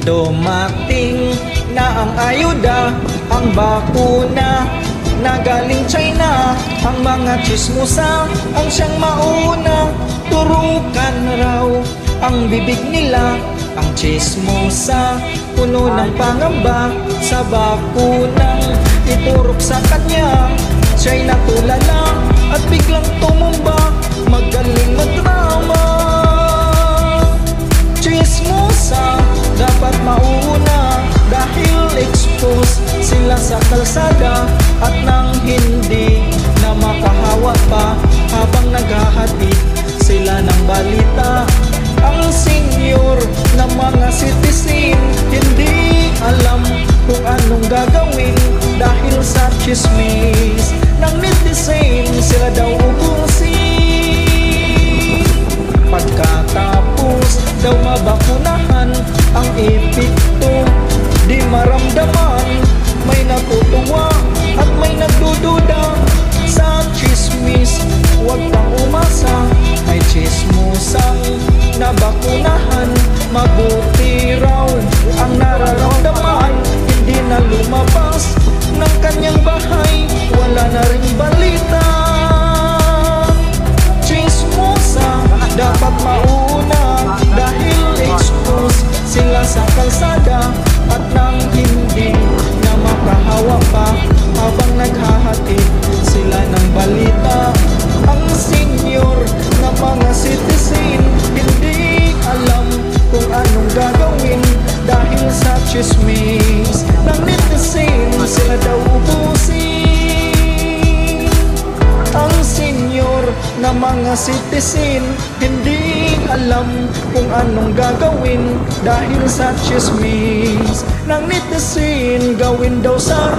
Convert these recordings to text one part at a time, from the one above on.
Dumating na ang ayuda, ang bakuna. Na galing China Ang mga chismosa ang siyang mauna. Turukan raw ang bibig nila Ang chismosa puno ng pangamba Sa bakunang iturok sa kanya. Siya'y natulala at biglang gagawin Dahil sa chismis. Ng netizen Sila daw ubusin Pagkatapos daw mabakunahan ang epekto Di maramdaman may natutuwa at may nagdududa Sa chismis. Huwag kang umasa May chismusang nabakunahan. Mabuti anong gagawin Dahil sa chismis? Ng netizen Gawin daw sa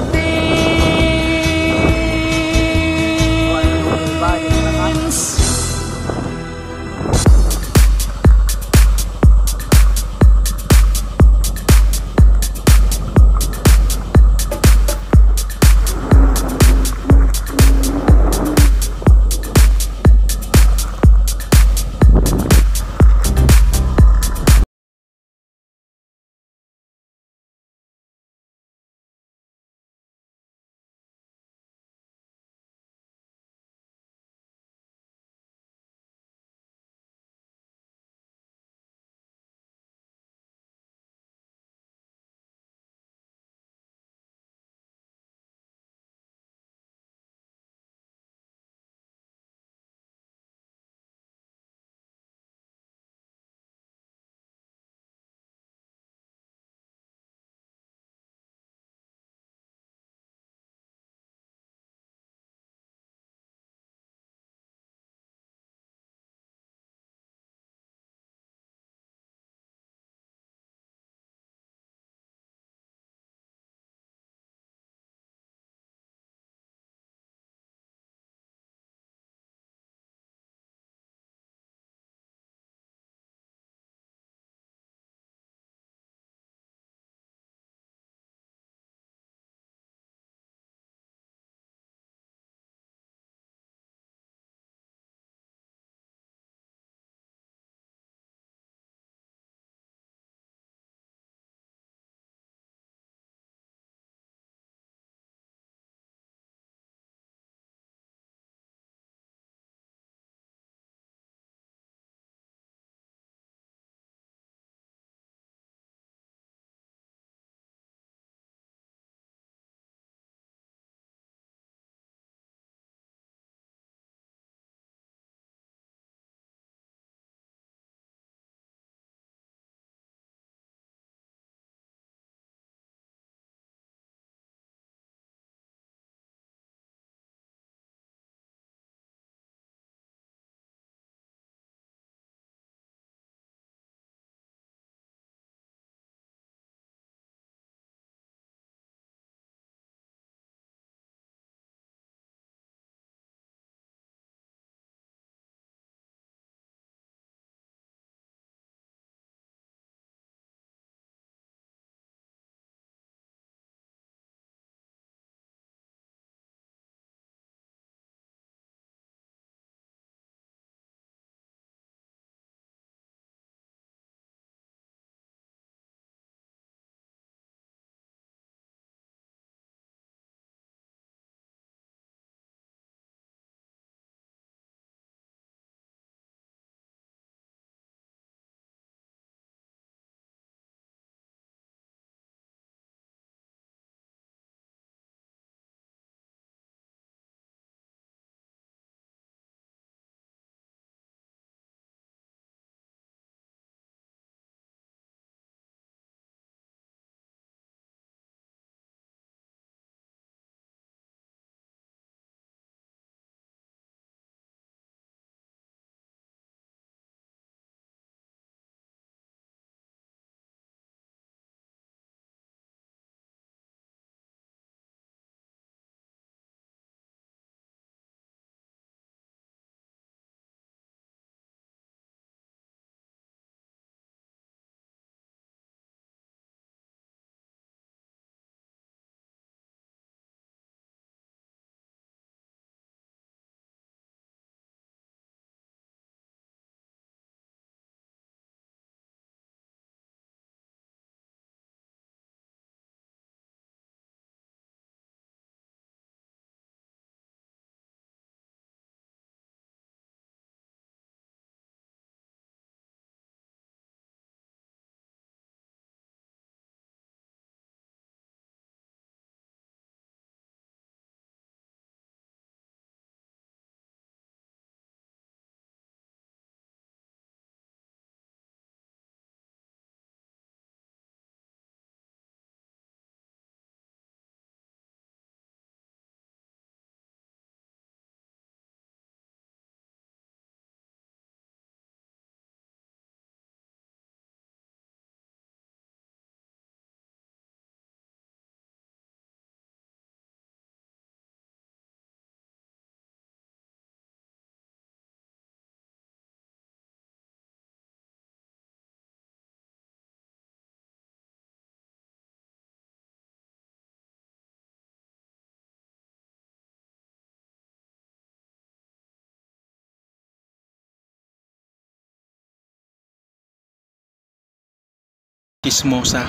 Kismosa.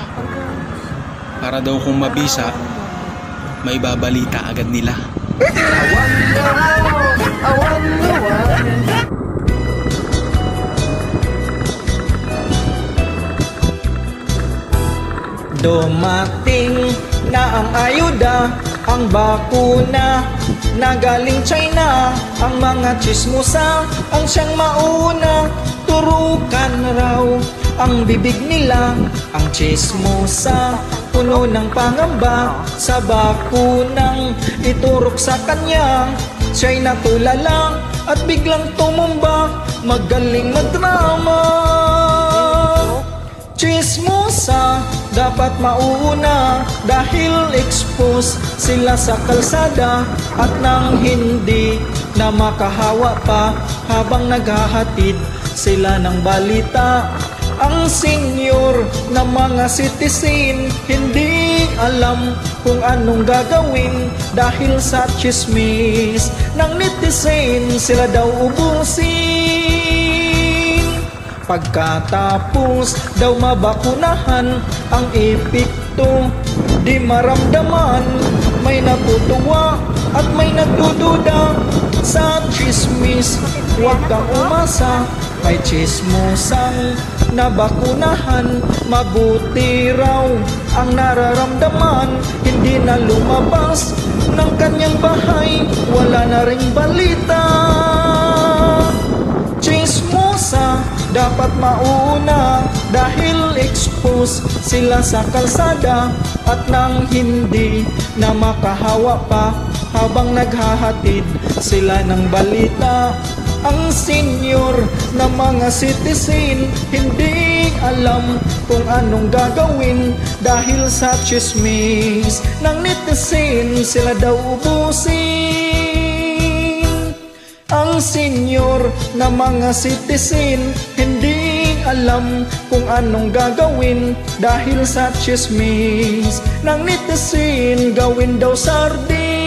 Para daw kung mabisa, may babalita agad nila. Dumating na ang ayuda, ang bakuna na galing China. Ang mga chismosa, ang siyang mauna. Turukan raw ang bibig nila. Ang chismosa, puno ng pangamba. Sa bakunang iturok sa kanya. Siya'y natulala at biglang tumumba. Magaling magdrama Chismosa, dapat mauna Dahil expose sila sa kalsada At nang hindi na makahawa pa Habang naghahatid sila ng balita Ang senior na mga citizen Hindi alam kung anong gagawin Dahil sa chismis ng netizen Sila daw ubusin Pagkatapos daw mabakunahan ang epekto Di maramdaman. May natutuwa at may nagdududa. Sa chismis Huwag kang umasa. May chismosang nabakunahan. Mabuti raw ang nararamdaman. Hindi na lumabas ng kanyang bahay. Wala na ring balita mauna. Dahil expose sila sa kalsada at nang hindi na makahawa pa habang naghahatid sila ng balita. Ang senior na mga citizen hindi alam kung anong gagawin. Dahil sa chismis ng netizen sila daw ubusin. Ang senior na mga citizen alam kung anong gagawin dahil sa chismis ng netizen gawin daw sardin